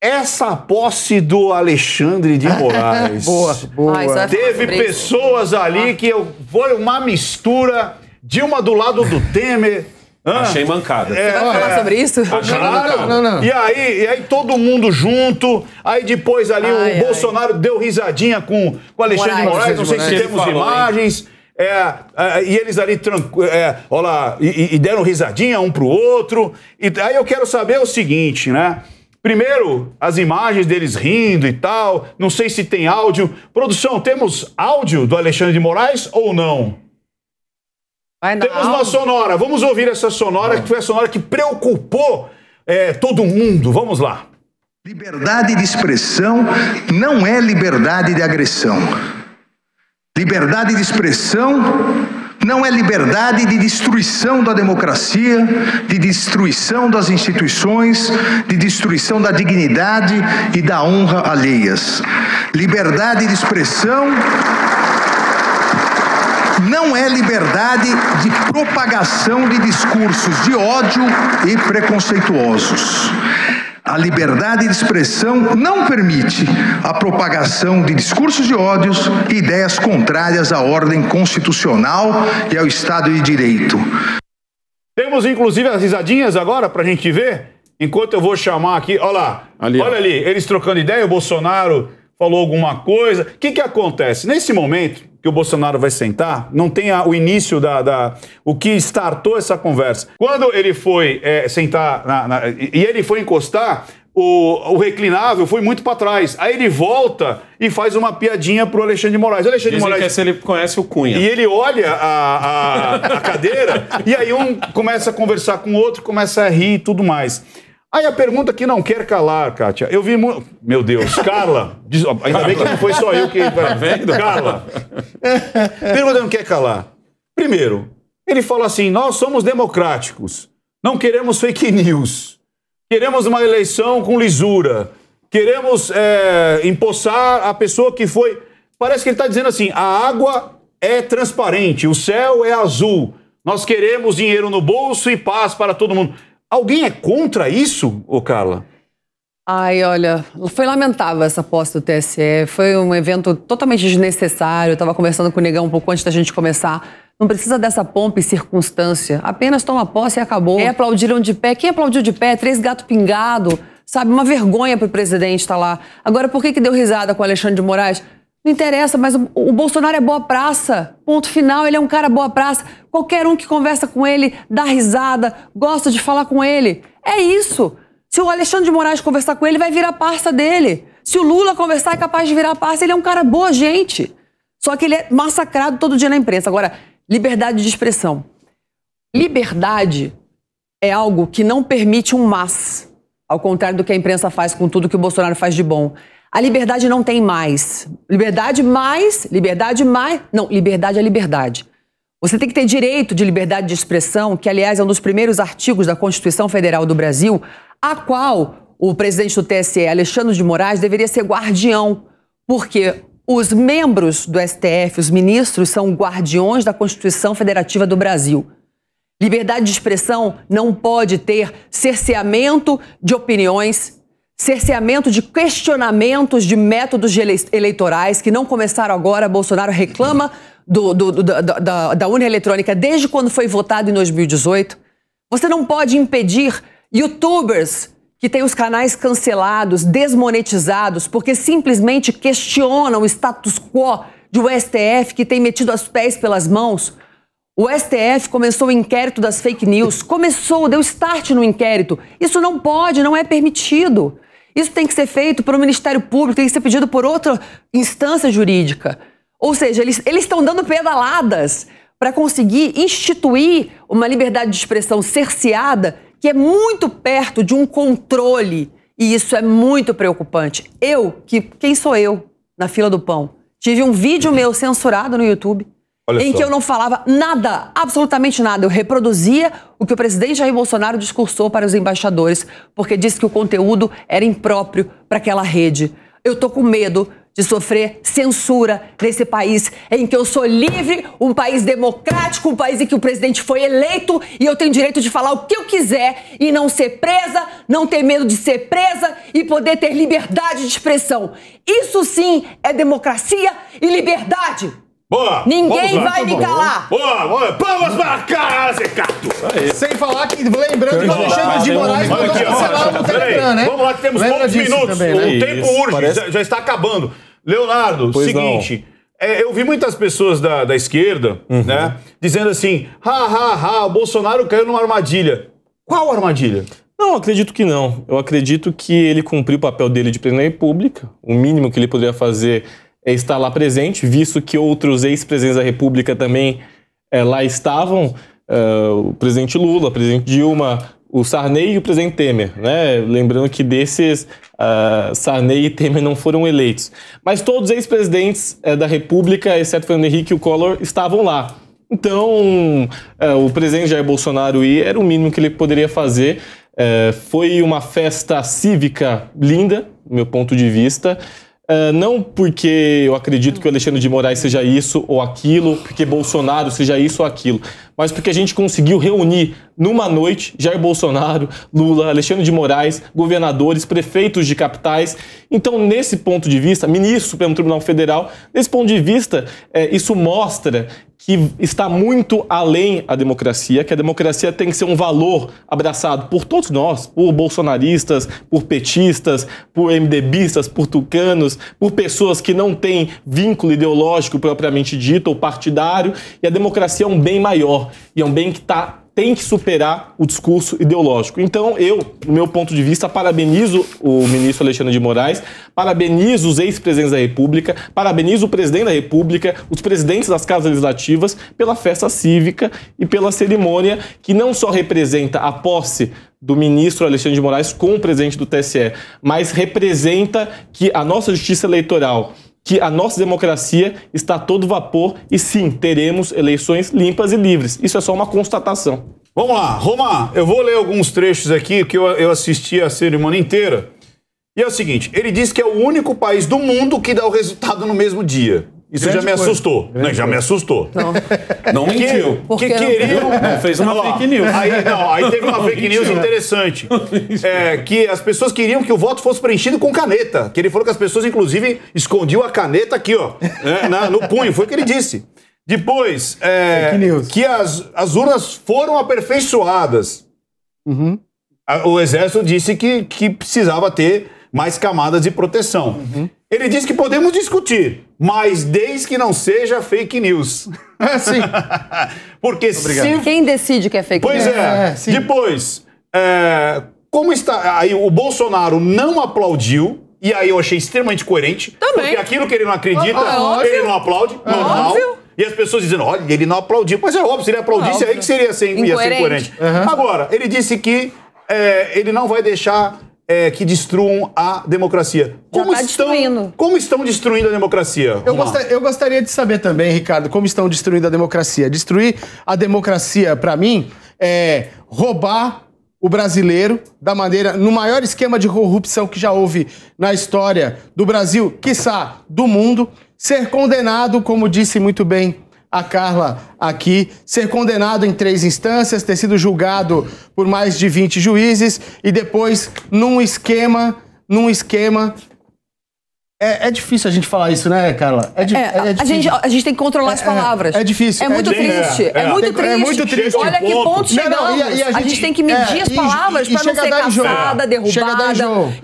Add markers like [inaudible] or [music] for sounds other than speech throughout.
essa posse do Alexandre de [laughs] Moraes. boa, boa. Ai, Teve pessoas ali que eu, foi uma mistura de uma do lado do Temer. Achei mancada. É, Vai falar é. sobre isso? Achei Claro. mancada. Não, não. E aí, e aí todo mundo junto. Aí depois ali Ai, o ai. Bolsonaro deu risadinha com, com o Alexandre de Moraes. Moraes. Não sei se Moraes. temos Ele falou, hein? imagens. É, é, e eles ali tranquilos, é, olha lá, e, e deram risadinha um pro outro. E aí eu quero saber o seguinte, né? Primeiro, as imagens deles rindo e tal. Não sei se tem áudio. Produção, temos áudio do Alexandre de Moraes ou não? Temos uma sonora. Vamos ouvir essa sonora, que foi a sonora que preocupou é, todo mundo. Vamos lá. Liberdade de expressão não é liberdade de agressão. Liberdade de expressão não é liberdade de destruição da democracia, de destruição das instituições, de destruição da dignidade e da honra alheias. Liberdade de expressão não é liberdade de propagação de discursos de ódio e preconceituosos. A liberdade de expressão não permite a propagação de discursos de ódios e ideias contrárias à ordem constitucional e ao Estado de Direito. Temos inclusive as risadinhas agora pra gente ver. Enquanto eu vou chamar aqui, olha lá. Ali, ó. olha ali, eles trocando ideia, o Bolsonaro falou alguma coisa. O que que acontece? Nesse momento que o Bolsonaro vai sentar, não tem a- o início da, da- o que startou essa conversa. Quando ele foi é, sentar na- na- e ele foi encostar, o, o reclinável foi muito pra trás. Aí ele volta e faz uma piadinha pro Alexandre de Moraes. Alexandre de Dizem Moraes. que é se ele conhece o Cunha. E ele olha a, a- a [laughs] cadeira e aí um começa a conversar com o outro, começa a rir e tudo mais. Aí a pergunta que não quer calar, Kátia. Eu vi muito. Meu Deus, Carla. diz- Ainda bem que não foi só eu que. [laughs] Tá vendo? Carla. Pergunta que não quer calar. Primeiro, ele fala assim: nós somos democráticos. Não queremos fake news. Queremos uma eleição com lisura. Queremos é, empossar a pessoa que foi. Parece que ele está dizendo assim: a água é transparente, o céu é azul. Nós queremos dinheiro no bolso e paz para todo mundo. Alguém é contra isso, ô Carla? Ai, olha, foi lamentável essa posse do TSE. Foi um evento totalmente desnecessário. Eu estava conversando com o Negão um pouco antes da gente começar. Não precisa dessa pompa e circunstância. Apenas toma posse e acabou. E aplaudiram de pé. Quem aplaudiu de pé? Três gato pingado. Sabe, uma vergonha pro presidente estar lá. Agora, por que, que deu risada com o Alexandre de Moraes? Não interessa, mas o, o Bolsonaro é boa praça. Ponto final, ele é um cara boa praça. Qualquer um que conversa com ele, dá risada, gosta de falar com ele. É isso. Se o Alexandre de Moraes conversar com ele, vai virar parça dele. Se o Lula conversar, é capaz de virar parça. Ele é um cara boa gente. Só que ele é massacrado todo dia na imprensa. Agora, liberdade de expressão. Liberdade é algo que não permite um mas, ao contrário do que a imprensa faz com tudo que o Bolsonaro faz de bom. A liberdade não tem mais. Liberdade mais, liberdade mais. Não, liberdade é liberdade. Você tem que ter direito de liberdade de expressão, que, aliás, é um dos primeiros artigos da Constituição Federal do Brasil, a qual o presidente do TSE, Alexandre de Moraes, deveria ser guardião, porque os membros do STF, os ministros, são guardiões da Constituição Federativa do Brasil. Liberdade de expressão não pode ter cerceamento de opiniões, cerceamento de questionamentos de métodos de ele- eleitorais que não começaram agora. Bolsonaro reclama do- do- do- da, da, da urna eletrônica desde quando foi votado em 2018. Você não pode impedir youtubers que têm os canais cancelados, desmonetizados, porque simplesmente questionam o status quo de um STF que tem metido os pés pelas mãos. O STF começou o inquérito das fake news, começou, deu start no inquérito. Isso não pode, não é permitido. Isso tem que ser feito um Ministério Público, tem que ser pedido por outra instância jurídica. Ou seja, eles eles estão dando pedaladas para conseguir instituir uma liberdade de expressão cerceada que é muito perto de um controle. E isso é muito preocupante. Eu, que quem sou eu na fila do pão? Tive um vídeo meu censurado no YouTube Olha em só. que eu não falava nada, absolutamente nada. Eu reproduzia o que o presidente Jair Bolsonaro discursou para os embaixadores, porque disse que o conteúdo era impróprio para aquela rede. Eu tô com medo de sofrer censura nesse país em que eu sou livre, um país democrático, um país em que o presidente foi eleito e eu tenho direito de falar o que eu quiser e não ser presa, não ter medo de ser presa e poder ter liberdade de expressão. Isso sim é democracia e liberdade. Boa! Ninguém lá. vai me calar. Boa, boa! Palmas para cá, Zecato! Sem falar que, lembrando que o Vamos lá, Alexandre de Moraes mandou cancelar o Peraí, Telegram, né? Vamos lá que temos poucos minutos. também, né? O tempo Isso, urge, parece- já, já está acabando. Leonardo, Pois seguinte. é, eu vi muitas pessoas da, da esquerda, Uhum. né, dizendo assim: ha, ha, ha, o Bolsonaro caiu numa armadilha. Qual armadilha? Não, acredito que não. Eu acredito que ele cumpriu o papel dele de presidente da República. O mínimo que ele poderia fazer é estar lá presente, visto que outros ex-presidentes da República também eh, lá estavam. eh, o presidente Lula, o presidente Dilma, o Sarney e o presidente Temer. Né? Lembrando que desses, ah, Sarney e Temer não foram eleitos. Mas todos os ex-presidentes da República, exceto Fernando Henrique e o Collor, estavam lá. Então, o presidente Jair Bolsonaro ir era o mínimo que ele poderia fazer. Foi uma festa cívica linda, do meu ponto de vista. Eh, não porque eu acredito que o Alexandre de Moraes seja isso ou aquilo, porque Bolsonaro seja isso ou aquilo, mas porque a gente conseguiu reunir numa noite Jair Bolsonaro, Lula, Alexandre de Moraes, governadores, prefeitos de capitais. Então, nesse ponto de vista, ministro do Supremo Tribunal Federal, nesse ponto de vista, eh, isso mostra que está muito além a democracia, que a democracia tem que ser um valor abraçado por todos nós, por bolsonaristas, por petistas, por MDBistas, por tucanos, por pessoas que não têm vínculo ideológico propriamente dito ou partidário, e a democracia é um bem maior, e é um bem que tá, tem que superar o discurso ideológico. Então, eu, do meu ponto de vista, parabenizo o ministro Alexandre de Moraes, parabenizo os ex-presidentes da República, parabenizo o presidente da República, os presidentes das casas legislativas pela festa cívica e pela cerimônia que não só representa a posse do ministro Alexandre de Moraes com o presidente do TSE, mas representa que a nossa justiça eleitoral que a nossa democracia está a todo vapor e sim, teremos eleições limpas e livres. Isso é só uma constatação. Vamos lá, Roma, eu vou ler alguns trechos aqui que eu, eu assisti a cerimônia inteira. E é o seguinte: ele diz que é o único país do mundo que dá o resultado no mesmo dia. Isso Grande já me coisa. assustou. Não, já me assustou. Não. Não mentiu. Que que não? queriam. [laughs] fez uma fake news. Aí, não, aí teve uma [laughs] fake news interessante. [laughs] É, que as pessoas queriam que o voto fosse preenchido com caneta. Que ele falou que as pessoas, inclusive, escondiam a caneta aqui, ó, né, na- no punho. Foi o que ele disse. Depois, é, Fake news. que as, as urnas foram aperfeiçoadas. Uhum. O exército disse que, que precisava ter mais camadas de proteção. Uhum. Ele disse que podemos discutir, mas desde que não seja fake news. [laughs] É, sim. [laughs] Porque se Quem decide que é fake Pois news? é. É, sim. Depois, é, como está. Aí o Bolsonaro não aplaudiu. E aí eu achei extremamente coerente. Também. Porque aquilo que ele não acredita, É óbvio. ele não aplaude. normal. óbvio. E as pessoas dizendo, olha, ele não aplaudiu. Mas é óbvio, se ele aplaudisse, Óbvio. aí que seria ser, ia ser Incoerente. incoerente. Agora, ele disse que é, ele não vai deixar é, que destruam a democracia. Já Como tá estão, destruindo. como estão destruindo a democracia? Eu, gosta- eu gostaria de saber também, Ricardo, como estão destruindo a democracia. Destruir a democracia, pra mim, é roubar o brasileiro da maneira. no maior esquema de corrupção que já houve na história do Brasil, quiçá do mundo, ser condenado, como disse muito bem a Carla aqui, ser condenado em três instâncias, ter sido julgado por mais de 20 juízes e depois num esquema, num esquema é, é difícil a gente falar isso, né, Carla? É, di- É, é a, difícil. gente, a gente tem que controlar as É, é, palavras. é difícil, É é muito triste. É, É, é. muito É triste. muito triste. Olha que ponto. ponto Não, chegamos. não, e a- e a a, gente- gente, tem que medir é, as palavras para não ser caçada, derrubada,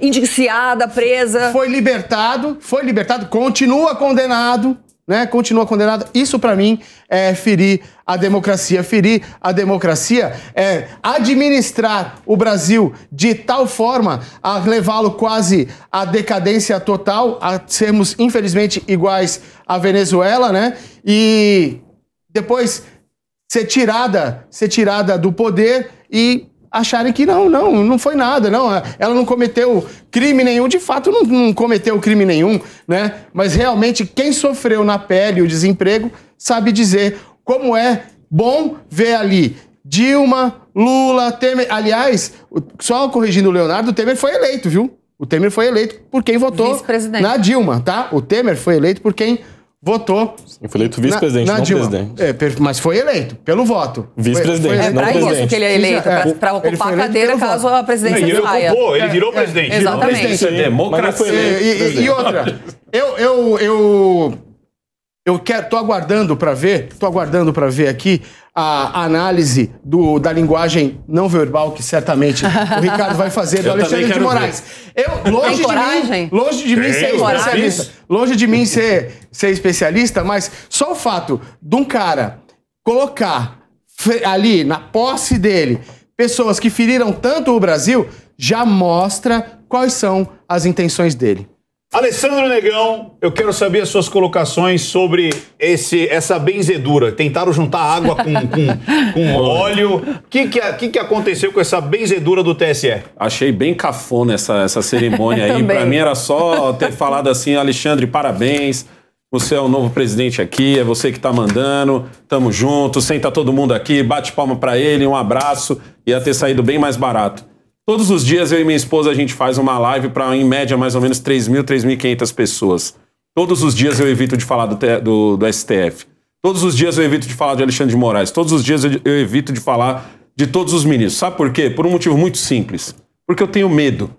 indiciada, presa. Foi libertado, foi libertado, continua condenado, né? Continua condenado. Isso pra mim é ferir a democracia. Ferir a democracia é administrar o Brasil de tal forma a levá-lo quase à decadência total, a sermos infelizmente iguais à Venezuela, né? E depois ser tirada, ser tirada do poder e acharem que não, não, não foi nada, não, ela não cometeu crime nenhum, de fato não, não cometeu crime nenhum, né? Mas realmente quem sofreu na pele o desemprego sabe dizer como é bom ver ali Dilma, Lula, Temer. Aliás, só corrigindo o Leonardo, o Temer foi eleito, viu? O Temer foi eleito por quem votou na Dilma, tá? O Temer foi eleito por quem votou Foi eleito vice-presidente, não Dilma. presidente. É, mas foi eleito pelo voto. Vice-presidente, É não pra pelo isso presidente. que ele é eleito, É, pra, pra ele foi ocupar a cadeira caso voto. a presidência Ele saia. ocupou, ele virou presidente. virou Exatamente. presidente. Isso é Mas não democracia. foi eleito E, e- presidente. e outra, eu, eu, eu, eu quero, tô aguardando para ver, tô aguardando para ver aqui a análise do, da linguagem não verbal que certamente o Ricardo vai fazer do [laughs] Eu Alexandre de Moraes. Eu, longe Tem de coragem? mim, longe de mim Tem, ser tem especialista, coragem. longe de mim ser, ser especialista, mas só o fato de um cara colocar ali na posse dele pessoas que feriram tanto o Brasil já mostra quais são as intenções dele. Alessandro Negão, eu quero saber as suas colocações sobre esse, essa benzedura. Tentaram juntar água com, com, com [laughs] óleo. O que, que, que, que aconteceu com essa benzedura do TSE? Achei bem cafona essa, essa cerimônia aí. [laughs] Pra mim era só ter falado assim, Alexandre, parabéns. Você é o novo presidente aqui, é você que tá mandando. Tamo junto, senta todo mundo aqui, bate palma pra ele, um abraço. Ia ter saído bem mais barato. Todos os dias eu e minha esposa a gente faz uma live para em média mais ou menos 3.000, 3.500 pessoas. Todos os dias eu evito de falar do, do- do STF. Todos os dias eu evito de falar de Alexandre de Moraes. Todos os dias eu, eu evito de falar de todos os ministros. Sabe por quê? Por um motivo muito simples. Porque eu tenho medo.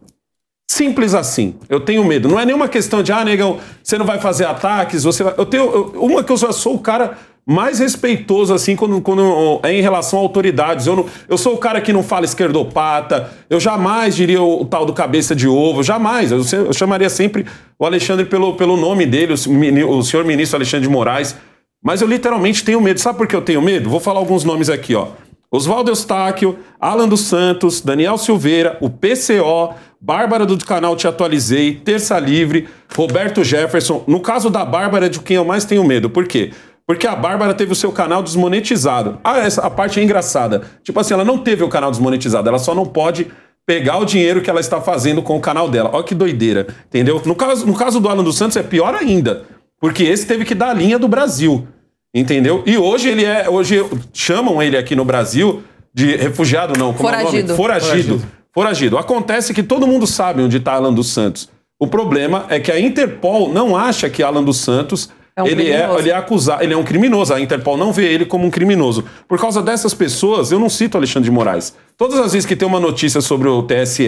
Simples assim. Eu tenho medo. Não é nenhuma questão de, ah, negão, você não vai fazer ataques, você vai. Eu tenho. eu- uma que eu já sou o cara mais respeitoso, assim, quando, quando é em relação a autoridades. Eu, não, eu sou o cara que não fala esquerdopata. Eu jamais diria o, o tal do cabeça de ovo. Jamais. Eu, eu chamaria sempre o Alexandre pelo, pelo nome dele, o, o senhor ministro Alexandre de Moraes. Mas eu literalmente tenho medo. Sabe por que eu tenho medo? Vou falar alguns nomes aqui, ó. Oswaldo Eustáquio, Alan dos Santos, Daniel Silveira, o PCO, Bárbara do canal Te Atualizei, Terça Livre, Roberto Jefferson. No caso da Bárbara, é de quem eu mais tenho medo. Por quê? Porque a Bárbara teve o seu canal desmonetizado. Ah, essa a parte é engraçada. Tipo assim, ela não teve o canal desmonetizado, ela só não pode pegar o dinheiro que ela está fazendo com o canal dela. Olha que doideira, entendeu? No caso, no caso do Alan dos Santos é pior ainda, porque esse teve que dar a linha do Brasil. Entendeu? E hoje ele é. Hoje chamam ele aqui no Brasil de refugiado, não. Como é o nome? Foragido. Foragido. Foragido. Acontece que todo mundo sabe onde está Alan dos Santos. O problema é que a Interpol não acha que Alan dos Santos É um ele, é, ele é acusado, ele é um criminoso. A Interpol não vê ele como um criminoso. Por causa dessas pessoas, eu não cito Alexandre de Moraes. Todas as vezes que tem uma notícia sobre o TSE,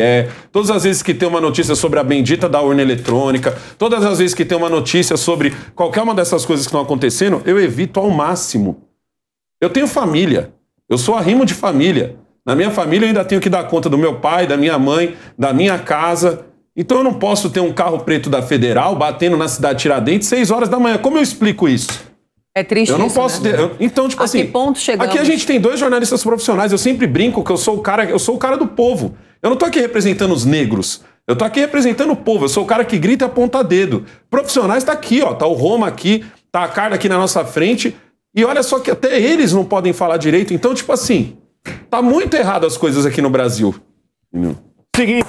todas as vezes que tem uma notícia sobre a bendita da urna eletrônica, todas as vezes que tem uma notícia sobre qualquer uma dessas coisas que estão acontecendo, eu evito ao máximo. Eu tenho família. Eu sou arrimo de família. Na minha família eu ainda tenho que dar conta do meu pai, da minha mãe, da minha casa. Então eu não posso ter um carro preto da Federal batendo na cidade de Tiradentes seis horas da manhã. Como eu explico isso? É triste Eu não isso, posso né? ter. eu- então, tipo A assim. que ponto chegamos? Aqui a gente tem dois jornalistas profissionais. Eu sempre brinco que eu sou o cara, eu sou o cara do povo. Eu não tô aqui representando os negros. Eu tô aqui representando o povo. Eu sou o cara que grita e aponta dedo. Profissionais tá aqui, ó. Tá o Roma aqui, tá a Carla aqui na nossa frente. E olha só que até eles não podem falar direito. Então, tipo assim, tá muito errado as coisas aqui no Brasil. Seguinte,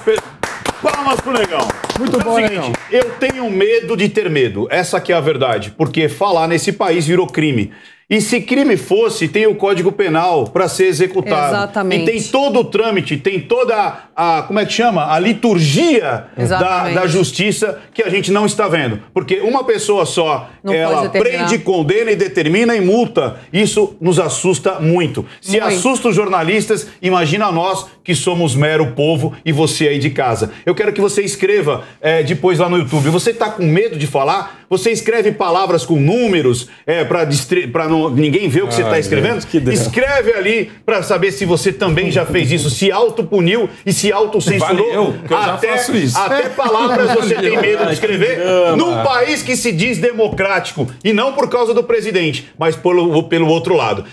palmas pro Negão. Muito É o bom, seguinte, Negão. Eu tenho medo de ter medo. Essa que é a verdade. Porque falar nesse país virou crime. E se crime fosse, tem o Código Penal para ser executado. Exatamente. E tem todo o trâmite, tem toda a, como é que chama? A liturgia da, da justiça que a gente não está vendo. Porque uma pessoa só, Não ela prende, condena e determina e multa. Isso nos assusta muito. Se Muito. assusta os jornalistas, imagina nós que somos mero povo e você aí de casa. Eu quero que você escreva é, depois lá no YouTube. Você está com medo de falar? Você escreve palavras com números é, para não ninguém ver o que você está escrevendo? gente, que drama. Escreve ali para saber se você também já fez isso, se autopuniu e se autocensurou. Valeu, eu já até, faço isso. até palavras você tem medo de Ai, escrever drama. num país que se diz democrático e não por causa do presidente, mas pelo, pelo outro lado.